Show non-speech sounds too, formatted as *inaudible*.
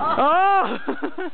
Oh! *laughs*